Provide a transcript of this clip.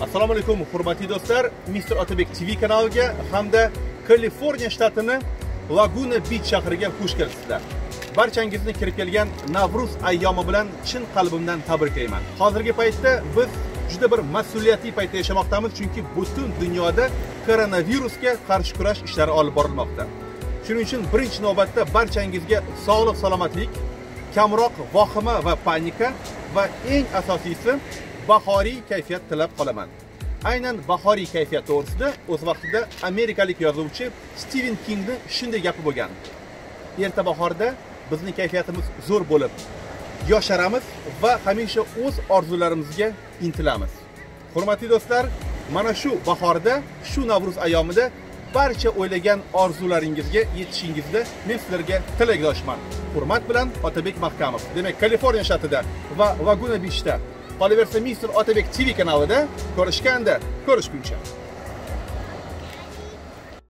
assalomu alaykum hurmatli do'stlar. Mister otabek tv kanaliga hamda kaliforniya shtatini laguna bich shahriga xush kelibsizlar. Barchangizni kirib kelgan navruz ayyomi bilan chin qalbimdan tabriklayman hozirgi paytda biz juda bir mas'uliyatli paytda yashamoqdamiz chunki butun dunyoda koronavirusga qarshi kurash ishlari olib borilmoqda. Shuning uchun birinchi navbatda barchangizga sog'lik salomatlik kamroq vahima va panika va eng asosiysi bahoriy kayfiyat tilab qolaman. Aynan bahoriy kayfiyat to'g'risida o'z vaqtida amerikalik yozuvchi stiven kingni shunday gapi bo'lgan. Erta bahorda bizni kayfiyatimiz zo'r bo'lib yosharamiz va hamisha o'z orzularimizga intilamiz. Hurmatli do'stlar mana shu bahorda shu navruz ayyomida barcha o'ylagan orzularingizga yetishingizda men sizlarga tilakdoshman. Hurmat bilan otabek mahkamov demak kaliforniya shtatida va laguna bichda qolaversa mister otabek tv kanalida ko'rishganda ko'rishguncha